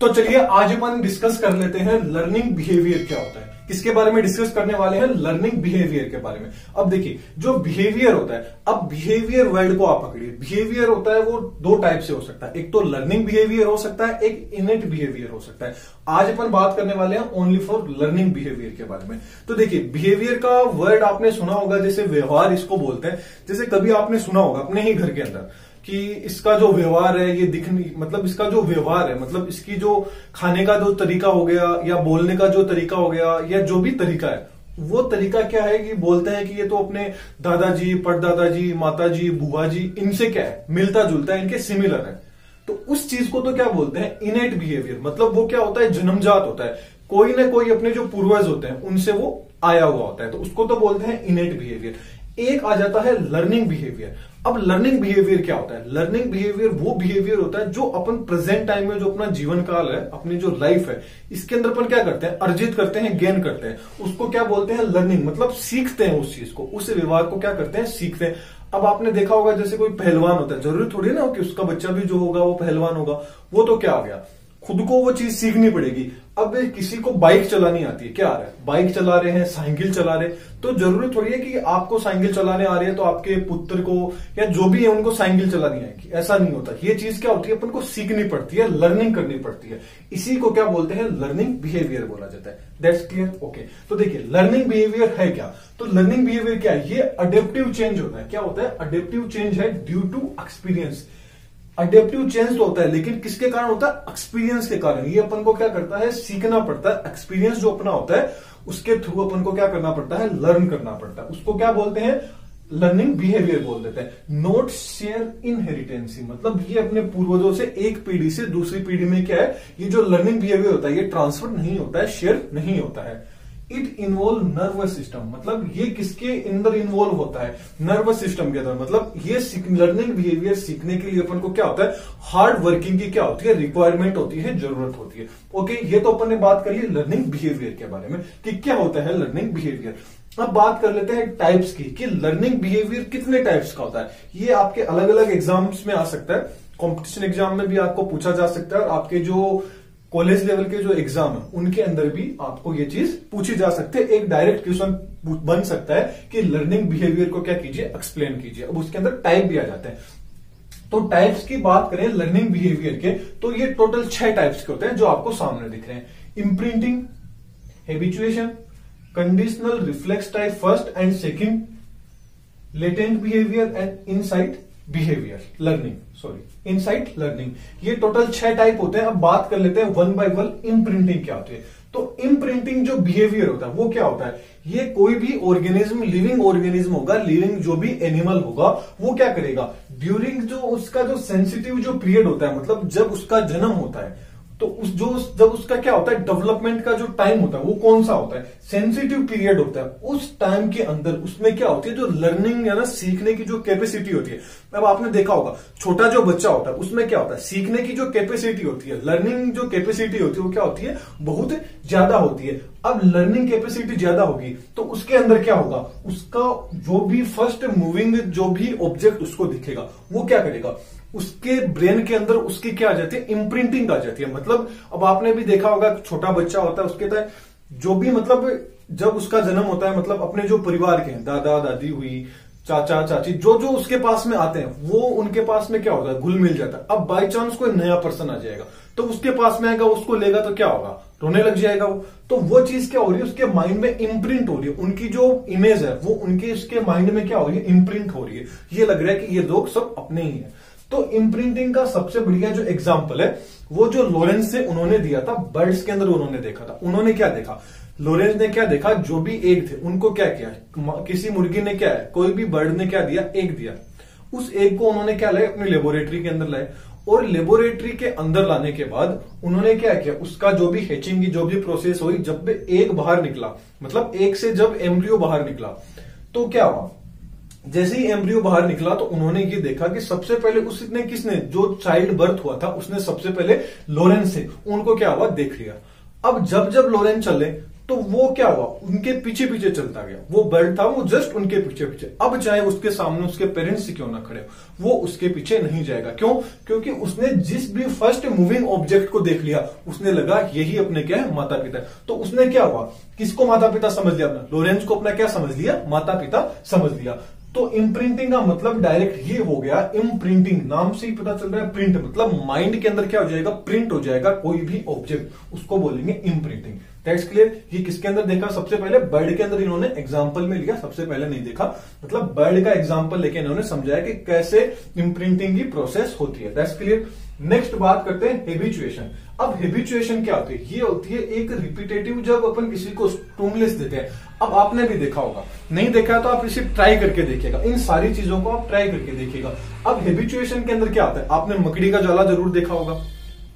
तो चलिए आज अपन डिस्कस कर लेते हैं लर्निंग बिहेवियर क्या होता है। किसके बारे में डिस्कस करने वाले हैं? लर्निंग बिहेवियर के बारे में। अब देखिए, जो बिहेवियर होता है, अब बिहेवियर वर्ड को आप पकड़िए। बिहेवियर होता है वो दो टाइप से हो सकता है। एक तो लर्निंग बिहेवियर हो सकता है, एक इनेट बिहेवियर हो सकता है। आज अपन बात करने वाले हैं ओनली फॉर लर्निंग बिहेवियर के बारे में। तो देखिए बिहेवियर का वर्ड आपने सुना होगा, जैसे व्यवहार इसको बोलते हैं। जैसे कभी आपने सुना होगा, अपने ही घर के अंदर। कि इसका जो व्यवहार है, ये दिखने मतलब इसका जो व्यवहार है मतलब इसकी जो खाने का जो तरीका हो गया या बोलने का जो तरीका हो गया या जो भी तरीका है, वो तरीका क्या है कि बोलते हैं कि ये तो अपने दादाजी, परदादाजी, माताजी बुआ जी इनसे क्या है? मिलता जुलता है, इनके सिमिलर है। तो उस चीज़ को तो क्या बोलते हैं? इनेट बिहेवियर मतलब वो क्या होता है? जन्मजात होता है। कोई ना कोई अपने जो पूर्वज होते हैं, उनसे वो आया हुआ होता है। तो उसको तो बोलते हैं इनेट बिहेवियर एक आ जाता है लर्निंग बिहेवियर अब लर्निंग बिहेवियर क्या होता है? लर्निंग बिहेवियर वो बिहेवियर होता है जो अपन प्रेजेंट टाइम में जो अपना जीवन काल है, अपनी जो लाइफ है, इसके अंदर अपन क्या करते हैं? अर्जित करते हैं गेन करते हैं. उसको क्या बोलते हैं? लर्निंग मतलब सीखते हैं उस चीज़ को. उस व्यवहार को क्या करते हैं? सीखते हैं. अब आपने देखा होगा जैसे कोई पहलवान होता है. ज़रूरी थोड़ी ना हो कि उसका बच्चा भी जो होगा, वो पहलवान होगा. वो तो क्या हो गया? खुद को वो चीज़ सीखनी पड़ेगी। अब किसी को बाइक चलानी आती है, क्या आ रहा है? बाइक चला रहे हैं, साइकिल चला रहे हैं। तो ज़रूरी थोड़ी है कि आपको साइकिल चलाने आ रही है तो आपके पुत्र को या जो भी है, उनको साइकिल चलानी आएगी। ऐसा नहीं होता। ये चीज़ क्या होती है? अपन को सीखनी पड़ती है लर्निंग करनी पड़ती है। इसी को क्या बोलते हैं? लर्निंग बिहेवियर बोला जाता है। दैट्स क्लियर ओके तो देखिए लर्निंग बिहेवियर है क्या? तो लर्निंग बिहेवियर क्या है? ये अडेप्टिव चेंज होता है। क्या होता है? अडेप्टिव चेंज है due to experience adaptive change तो होता है, लेकिन किसके कारण होता है? एक्सपीरियंस के कारण। ये अपन को क्या करता है? सीखना पड़ता है। एक्सपीरियंस जो अपना होता है, उसके थ्रू अपन को क्या करना पड़ता है? लर्न करना पड़ता है। उसको क्या बोलते हैं? लर्निंग बिहेवियर बोल देते हैं। नोट शेयर इनहेरिटेंसी मतलब ये अपने पूर्वजों से एक पीढ़ी से दूसरी पीढ़ी में क्या है? ये जो लर्निंग बिहेवियर होता है, ये ट्रांसफ़र नहीं होता है शेयर नहीं होता है। इट इन्वॉल्व नर्वस सिस्टम मतलब ये किसके अंदर इन्वॉल्व होता है? नर्वस सिस्टम के अंदर। मतलब ये लर्निंग बिहेवियर सीखने के लिए अपन को क्या होता है? हार्ड वर्किंग की क्या होती है? रिक्वायरमेंट होती है, ज़रूरत होती है। ओके ये तो अपन ने बात कर ली लर्निंग बिहेवियर के बारे में कि क्या होता है लर्निंग बिहेवियर अब बात कर लेते हैं टाइप्स की कि लर्निंग बिहेवियर कितने टाइप्स का होता है। ये आपके अलग अलग एग्ज़ाम्स में आ सकता है। कॉम्पिटिशन एग्ज़ाम में भी आपको पूछा जा सकता है और आपके जो कॉलेज लेवल के जो एग्ज़ाम है, उनके अंदर भी आपको ये चीज़ पूछी जा सकती है। एक डायरेक्ट क्वेश्चन बन सकता है कि लर्निंग बिहेवियर को क्या कीजिए एक्सप्लेन कीजिए। अब उसके अंदर टाइप भी आ जाते हैं। तो टाइप्स की बात करें लर्निंग बिहेवियर के तो ये टोटल छह टाइप्स के होते हैं जो आपको सामने दिख रहे हैं। Imprinting habituation conditional reflex type first and second latent behaviour and insight behaviour learning sorry insight learning ये टोटल छह टाइप होते हैं, अब बात कर लेते हैं वन बाय वन इम्प्रिंटिंग क्या होती है। तो इम्प्रिंटिंग जो बिहेवियर होता है, वो क्या होता है? ये कोई भी ऑर्गेनिज्म लिविंग ऑर्गेनिज्म होगा लिविंग जो भी एनिमल होगा, वो क्या करेगा? ड्यूरिंग जो उसका जो सेंसिटिव जो पीरियड होता है मतलब जब उसका जन्म होता है तो उस जो, जब उसका क्या होता है डेवलपमेंट का जो टाइम होता है, वो कौन सा होता है? सेंसिटिव पीरियड होता है। उस टाइम के अंदर उसमें क्या होती है, जो लर्निंग या ना सीखने की जो कैपेसिटी होती है। अब आपने देखा होगा, छोटा जो बच्चा होता है, उसमें क्या होता है? सीखने की जो कैपेसिटी होती है लर्निंग जो कैपेसिटी होती है, वो क्या होती है? बहुत ज़्यादा होती है। अब लर्निंग कैपेसिटी ज़्यादा होगी तो उसके अंदर क्या होगा? उसका जो भी फ़र्स्ट मूविंग जो भी ऑब्जेक्ट उसको दिखेगा, वो क्या करेगा? उसके ब्रेन के अंदर उसकी क्या आ जाती है? इम्प्रिंटिंग आ जाती है। मतलब अब आपने भी देखा होगा, छोटा बच्चा होता है, उसके तय जो भी मतलब जब उसका जन्म होता है मतलब अपने जो परिवार के हैं, दादा, दादी हुई, चाचा, चाची, जो जो उसके पास में आते हैं, वो उनके पास में क्या होता है घुल मिल जाता है। अब बाई चांस कोई नया पर्सन आ जाएगा। तो उसके पास में आएगा, उसको लेगा तो क्या होगा? रोने लग जाएगा वो। तो वो चीज़ क्या हो रही है? उसके माइंड में इम्प्रिंट हो रही है। उनकी जो इमेज है, वो उनके, उसके माइंड में क्या हो रही है? इम्प्रिंट हो रही है। ये लग रहा है कि ये लोग सब अपने ही है। तो इम्प्रिंटिंग का सबसे बढ़िया जो एग्ज़ाम्पल है, वो जो लोरेंस से उन्होंने दिया था बर्ड्स के अंदर उन्होंने देखा था। उन्होंने क्या देखा? लोरेंस ने क्या देखा? जो भी एग थे, उनको क्या किया? किसी मुर्गी ने क्या है कोई भी बर्ड ने क्या दिया? एग दिया। उस एग को उन्होंने क्या लाए? अपनी लेबोरेटरी के अंदर लाए। और लेबोरेटरी के अंदर लाने के बाद उन्होंने क्या किया? उसका जो भी हैचिंग की, जो भी प्रोसेस हुई, जब भी एक बाहर निकला मतलब एक से जब एम्ब्रियो बाहर निकला तो क्या हुआ? जैसे ही एम्ब्रियो बाहर निकला तो उन्होंने ये देखा कि सबसे पहले उसने किसने, जो चाइल्ड बर्थ हुआ था, उसने सबसे पहले लोरेंस से, उनको क्या हुआ? देख लिया। अब जब जब लोरेंस चले तो वो क्या हुआ? उनके पीछे पीछे चलता गया। वो बर्ड था, वो जस्ट उनके पीछे पीछे अब चाहे उसके सामने उसके पेरेंट्स से क्यों ना खड़े वो उसके पीछे नहीं जाएगा। क्यों? क्योंकि उसने जिस भी फ़र्स्ट मूविंग ऑब्जेक्ट को देख लिया, उसने लगा यही अपने क्या है? माता पिता तो उसने क्या हुआ? किसको माता पिता समझ लिया अपना? लोरेंस को अपना क्या समझ लिया? माता पिता समझ लिया। तो इम्प्रिंटिंग का मतलब डायरेक्ट ये हो गया इम्प्रिंटिंग नाम से ही पता चल रहा है प्रिंट मतलब माइंड के अंदर क्या हो जाएगा? प्रिंट हो जाएगा, कोई भी ऑब्जेक्ट उसको बोलेंगे इम्प्रिंटिंग टेक्स्ट क्लियर ये किसके अंदर देखा? सबसे पहले बर्ड के अंदर इन्होंने एग्ज़ाम्पल में लिया, सबसे पहले नहीं देखा. मतलब बर्ड का एग्ज़ाम्पल लेके इन्होंने समझाया कि कैसे इम्प्रिंटिंग की प्रोसेस होती है. दैट्स क्लियर नेक्स्ट बात करते हैं हेबिचुएशन अब हेबिचुएशन क्या होती है? ये होती है एक रिपीटेटिव जब अपन किसी को स्टूमलेस देते हैं। अब आपने भी देखा होगा। नहीं देखा है तो आप इसे ट्राई करके देखिएगा। इन सारी चीज़ों को आप ट्राई करके देखिएगा। अब हेबिचुएशन के अंदर क्या आता है? आपने मकड़ी का जाला ज़रूर देखा होगा।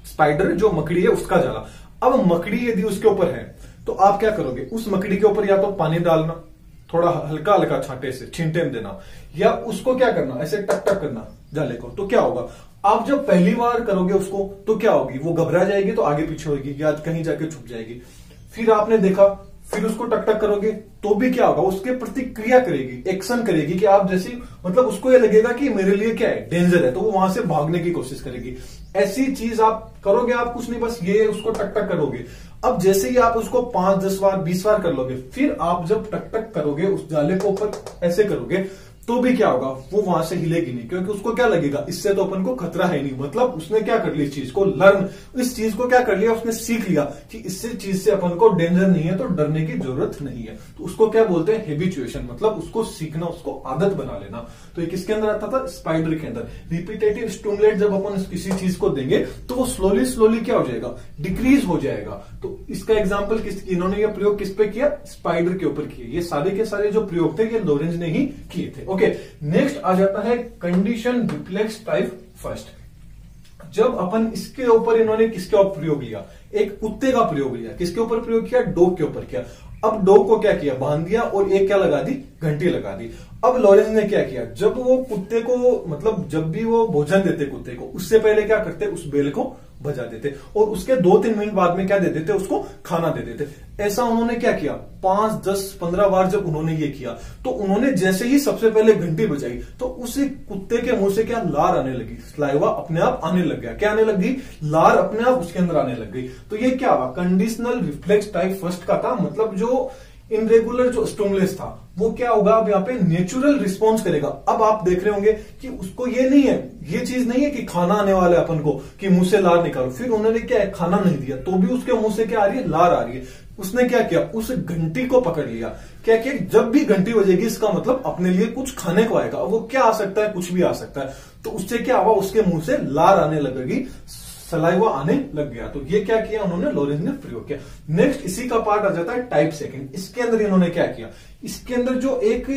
स्पाइडर जो मकड़ी है, उसका जाला। अब मकड़ी यदि उसके ऊपर है तो आप क्या करोगे? उस मकड़ी के ऊपर या तो पानी डालना। थोड़ा हल्का हल्का छाटे से, छींटे में देना। या उसको क्या करना, ऐसे टक टक करना, जाले को तो क्या होगा? आप जब पहली बार करोगे उसको तो क्या होगी? वो घबरा जाएगी तो आगे पीछे होगी, या कहीं जाके छुप जाएगी। फिर आपने देखा, फिर उसको टक टक करोगे तो भी क्या होगा? उसके प्रतिक्रिया करेगी, एक्शन करेगी कि आप जैसी मतलब उसको ये लगेगा कि मेरे लिए क्या है? डेंजर है तो वो वहाँ से भागने की कोशिश करेगी। ऐसी चीज़ आप करोगे, आप कुछ नहीं, बस ये उसको टक टक करोगे। अब जैसे ही आप उसको पाँच, दस बार, बीस बार कर लोगे, फिर आप जब टक टक करोगे उस जाले को ऊपर, ऐसे करोगे तो भी क्या होगा? वो वहाँ से हिलेगी नहीं, क्योंकि उसको क्या लगेगा? इससे तो अपन को खतरा है नहीं। मतलब उसने क्या कर लिया इस चीज़ को? लर्न। इस चीज़ को क्या कर लिया? उसने सीख लिया कि इससे चीज़ से अपन को डेंजर नहीं है तो डरने की ज़रूरत नहीं है। तो उसको क्या बोलते हैं? हेबिचुएशन मतलब उसको सीखना, उसको आदत बना लेना। तो ये किसके अंदर आता था? स्पाइडर के अंदर। रिपीटेटिव स्टूमलेट जब अपन किसी चीज़ को देंगे तो वो स्लोली स्लोली क्या हो जाएगा? डिक्रीज हो जाएगा। तो इसका एग्ज़ाम्पल किस, इन्होंने ये प्रयोग किस पे किया? स्पाइडर के ऊपर किए ये सारे के सारे जो प्रयोग थे, ये लोरेंज ने ही किए थे। ओके नेक्स्ट आ जाता है कंडीशन रिफ्लेक्स टाइप फ़र्स्ट जब अपन इसके ऊपर इन्होंने किसके ऊपर प्रयोग लिया? एक कुत्ते का प्रयोग लिया। किसके ऊपर प्रयोग किया? डोग के ऊपर किया। अब डॉग को क्या किया? बाँध दिया और एक क्या लगा दी? घंटी लगा दी। अब लॉरेंस ने क्या किया? जब वो कुत्ते को मतलब जब भी वो भोजन देते कुत्ते को, उससे पहले क्या करते? उस बेल को बजा देते। और उसके दो तीन मिनट बाद में क्या दे देते? उसको खाना दे देते। ऐसा उन्होंने क्या किया? पाँच, दस, पंद्रह बार जब उन्होंने ये किया तो उन्होंने जैसे ही सबसे पहले घंटी बजाई तो उसी कुत्ते के मुँह से क्या लार आने लगी। स्लाइवा अपने आप आने लग गया। क्या आने लग? गई लार अपने आप उसके अंदर आने लग गई। तो ये क्या हुआ? कंडीशनल रिफ्लेक्स टाइप फ़र्स्ट का था मतलब जो इनरेगुलर जो स्टोमलेस था, वो क्या होगा? अब यहाँ पे नेचुरल रिस्पॉन्स करेगा। अब आप देख रहे होंगे कि उसको ये नहीं है, ये चीज़ नहीं है कि खाना आने वाला है अपन को, कि मुँह से लार निकालो। फिर उन्होंने क्या है? खाना नहीं दिया। तो भी उसके मुँह से क्या आ रही है? लार आ रही है। उसने क्या किया? उस घंटी को पकड़ लिया। क्या किया? जब भी घंटी बजेगी, इसका मतलब अपने लिए कुछ खाने को आएगा। वो क्या आ सकता है? कुछ भी आ सकता है। तो उससे क्या हुआ? उसके मुँह से लार आने लगेगी। सलाइवा आने लग गया। तो ये क्या किया उन्होंने? लोरेंज ने प्रयोग किया। नेक्स्ट इसी का पार्ट आ जाता है टाइप सेकंड इसके अंदर इन्होंने क्या किया? इसके अंदर जो एक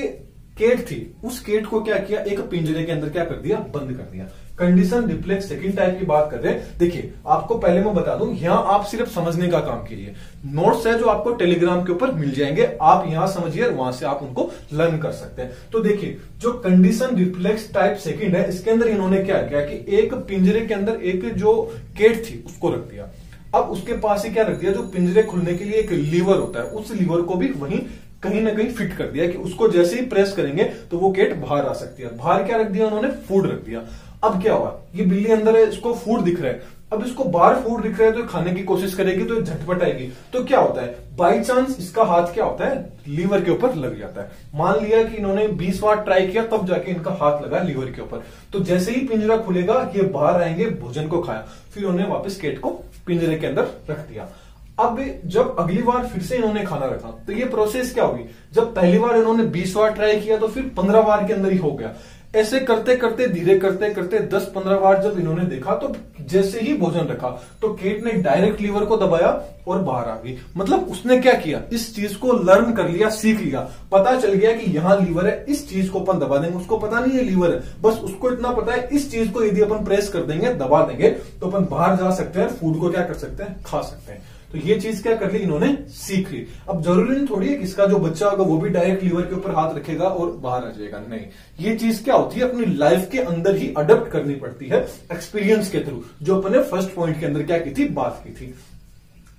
केट थी, उस केट को क्या किया? एक पिंजरे के अंदर क्या कर दिया? बंद कर दिया। कंडीशन रिफ्लेक्स सेकंड टाइप की बात कर रहे हैं। देखिए, आपको पहले मैं बता दूँ, यहाँ आप सिर्फ़ समझने का काम कीजिए। नोट्स है जो आपको टेलीग्राम के ऊपर मिल जाएँगे। आप यहाँ समझिए, वहाँ से आप उनको लर्न कर सकते हैं। तो देखिए, जो कंडीशन रिफ्लेक्स टाइप सेकंड है, इसके अंदर इन्होंने क्या किया कि एक पिंजरे के अंदर एक जो केट थी, उसको रख दिया। अब उसके पास ही क्या रख दिया? जो पिंजरे खुलने के लिए एक लीवर होता है, उस लीवर को भी वहीं कहीं ना कहीं फिट कर दिया कि उसको जैसे ही प्रेस करेंगे तो वो केट बाहर आ सकती है। बाहर क्या रख दिया उन्होंने? फ़ूड रख दिया। अब क्या हुआ? ये बिल्ली अंदर है, इसको फ़ूड दिख रहा है। अब इसको बाहर फ़ूड दिख रहा है तो खाने की कोशिश करेगी तो झटपट आएगी। तो क्या होता है? बाई चांस इसका हाथ क्या होता है? लीवर के ऊपर लग जाता है। मान लिया कि इन्होंने 20 बार ट्राई किया, तब जाके इनका हाथ लगा लीवर के ऊपर। तो जैसे ही पिंजरा खुलेगा, ये बाहर आएँगे, भोजन को खाया। फिर उन्होंने वापस केट को पिंजरे के अंदर रख दिया। अब जब अगली बार फिर से इन्होंने खाना रखा तो ये प्रोसेस क्या होगी जब पहली बार इन्होंने 20 बार ट्राई किया तो फिर 15 बार के अंदर ही हो गया। ऐसे करते करते, धीरे करते करते 10-15 बार जब इन्होंने देखा तो जैसे ही भोजन रखा तो केट ने डायरेक्ट लीवर को दबाया और बाहर आ गई। मतलब उसने क्या किया? इस चीज़ को लर्न कर लिया, सीख लिया। पता चल गया कि यहाँ लीवर है, इस चीज़ को अपन दबा देंगे। उसको पता नहीं है लीवर है। बस उसको इतना पता है, इस चीज़ को यदि अपन प्रेस कर देंगे, दबा देंगे तो अपन बाहर जा सकते हैं फ़ूड को क्या कर सकते हैं? खा सकते हैं। तो ये चीज़ क्या कर ली इन्होंने? सीख ली। अब ज़रूरी नहीं थोड़ी है कि इसका जो बच्चा होगा वो भी डायरेक्ट लीवर के ऊपर हाथ रखेगा और बाहर आ जाएगा। नहीं। ये चीज़ क्या होती है? अपनी लाइफ के अंदर ही अडप्ट करनी पड़ती है एक्सपीरियंस के थ्रू जो अपने फ़र्स्ट पॉइंट के अंदर क्या की थी? बात की थी।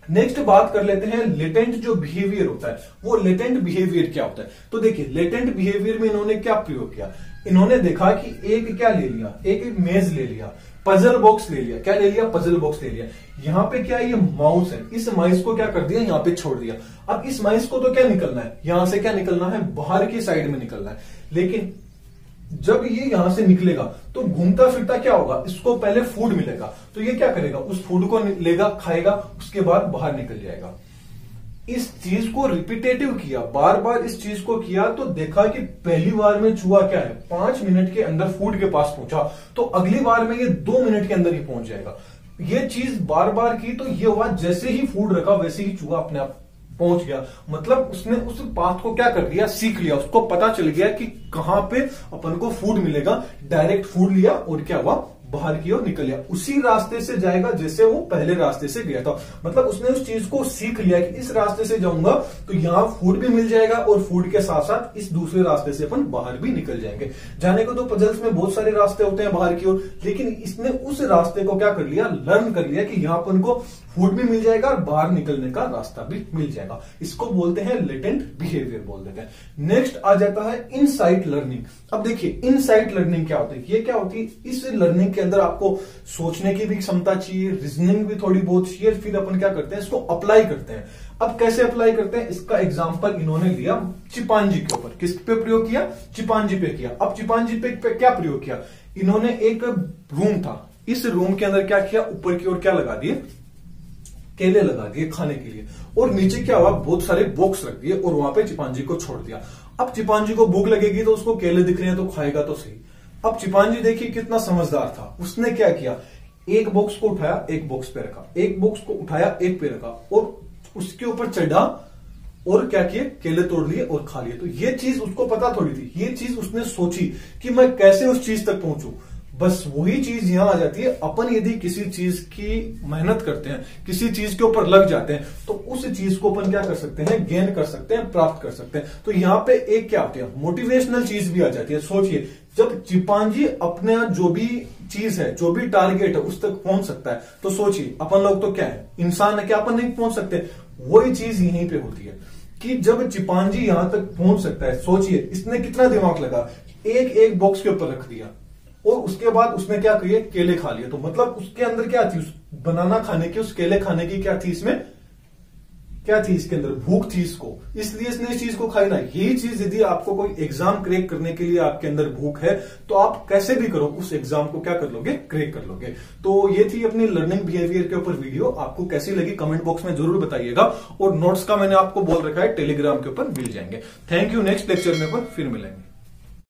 नेक्स्ट बात कर लेते हैं लेटेंट जो बिहेवियर होता है, वो लेटेंट बिहेवियर क्या होता है? तो देखिए लेटेंट बिहेवियर में इन्होंने क्या प्रयोग किया? इन्होंने देखा कि एक क्या ले लिया? एक एक मेज ले लिया। पजल बॉक्स ले लिया। क्या ले लिया? पजल बॉक्स ले लिया। यहाँ पे क्या ये माउस है? इस माइस को क्या कर दिया? यहाँ पे छोड़ दिया। अब इस माइस को तो क्या निकलना है? यहाँ से क्या निकलना है? बाहर की साइड में निकलना है। लेकिन जब ये यहाँ से निकलेगा तो घूमता फिरता क्या होगा? इसको पहले फ़ूड मिलेगा। तो ये क्या करेगा? उस फ़ूड को लेगा, खाएगा, उसके बाद बाहर निकल जाएगा। इस चीज़ को रिपीटेटिव किया बार बार इस चीज़ को किया तो देखा कि पहली बार में चूहा क्या है? पाँच मिनट के अंदर फ़ूड के पास पहुँचा तो अगली बार में ये दो मिनट के अंदर ही पहुँच जाएगा। ये चीज़ बार बार की तो ये हुआ जैसे ही फ़ूड रखा, वैसे ही चूहा अपने आप पहुँच गया। मतलब उसने उस पाथ को क्या कर दिया सीख लिया। उसको पता चल गया कि कहाँ पे अपन को फ़ूड मिलेगा। डायरेक्ट फ़ूड लिया और क्या हुआ? बाहर की ओर निकल गया। उसी रास्ते से जाएगा जैसे वो पहले रास्ते से गया था। मतलब उसने उस चीज़ को सीख लिया कि इस रास्ते से जाऊँगा तो यहाँ फ़ूड भी मिल जाएगा और फ़ूड के साथ साथ इस दूसरे रास्ते से अपन बाहर भी निकल जाएँगे। जाने को तो पजल्स में बहुत सारे रास्ते होते हैं बाहर की ओर, लेकिन इसने उस रास्ते को क्या कर लिया? लर्न कर लिया कि यहाँ अपन को फ़ूड भी मिल जाएगा और बाहर निकलने का रास्ता भी मिल जाएगा। इसको बोलते हैं लेटेंट बिहेवियर बोल देते हैं। नेक्स्ट आ जाता है इनसाइट लर्निंग अब देखिए इनसाइट लर्निंग क्या होती है? ये क्या होती है? इस लर्निंग के अंदर आपको सोचने की भी क्षमता चाहिए रीजनिंग भी थोड़ी बहुत चाहिए फिर अपन क्या करते हैं? इसको अप्लाई करते हैं। अब कैसे अप्लाई करते हैं? इसका एग्ज़ाम्पल इन्होंने लिया चिपांजी के ऊपर। किस पे प्रयोग किया? चिपांजी पे किया। अब चिपांजी पे, पे क्या प्रयोग किया? इन्होंने एक रूम था। इस रूम के अंदर क्या किया? ऊपर की ओर क्या लगा दिए? केले लगा दिए खाने के लिए। और नीचे क्या हुआ? बहुत सारे बॉक्स रख दिए और वहाँ पे चिपांजी को छोड़ दिया। अब चिपांजी को भूख लगेगी तो उसको केले दिख रहे हैं तो खाएगा तो सही। अब चिपांजी देखिए कितना समझदार था। उसने क्या किया? एक बॉक्स को उठाया, एक बॉक्स पे रखा। एक बॉक्स को उठाया, एक पे रखा। और उसके ऊपर चढ़ा और क्या किए? केले तोड़ लिए और खा लिए। तो ये चीज़ उसको पता थोड़ी थी। ये चीज़ उसने सोची कि मैं कैसे उस चीज़ तक पहुंचू? बस वही चीज़ यहाँ आ जाती है, अपन यदि किसी चीज़ की मेहनत करते हैं, किसी चीज़ के ऊपर लग जाते हैं तो उस चीज़ को अपन क्या कर सकते हैं गेन कर सकते हैं, प्राप्त कर सकते हैं। तो यहाँ पे एक क्या होती है मोटिवेशनल चीज़ भी आ जाती है। सोचिए, जब चिपांजी अपने जो भी चीज़ है, जो भी टारगेट है, उस तक पहुँच सकता है। तो सोचिए, अपन लोग तो क्या है, इंसान है, क्या अपन नहीं पहुँच सकते? वही चीज़ यहीं पे होती है कि जब चिपांजी यहाँ तक पहुँच सकता है, सोचिए, इसने कितना दिमाग लगा? एक एक बॉक्स के ऊपर रख दिया। और उसके बाद उसने क्या किए? केले खा लिए। तो मतलब उसके अंदर क्या थी? उस बनाना खाने की, उस केले खाने की क्या थी इसमें? क्या थी इसके अंदर? भूख थी इसको। इसलिए इसने इस चीज़ को खाई ना। यही चीज़ यदि आपको कोई एग्ज़ाम क्रैक करने के लिए आपके अंदर भूख है तो आप कैसे भी करो, उस एग्ज़ाम को क्या कर लोगे? क्रैक कर लोगे। तो ये थी अपनी लर्निंग बिहेवियर के ऊपर वीडियो आपको कैसी लगी? कमेंट बॉक्स में ज़रूर बताइएगा। और नोट्स का मैंने आपको बोल रखा है टेलीग्राम के ऊपर मिल जाएँगे। थैंक यू नेक्स्ट लेक्चर में फिर मिलेंगे।